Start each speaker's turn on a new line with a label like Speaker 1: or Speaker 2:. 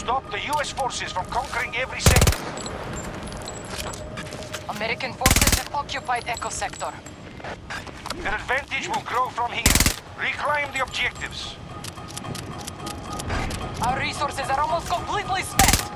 Speaker 1: Stop the US forces from conquering every sector.
Speaker 2: American forces have occupied Echo Sector.
Speaker 1: Their advantage will grow from here. Reclaim the objectives.
Speaker 2: Our resources are almost completely spent.